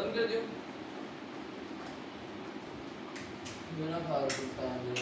बंद कर दियो। बिना फालतू टाइम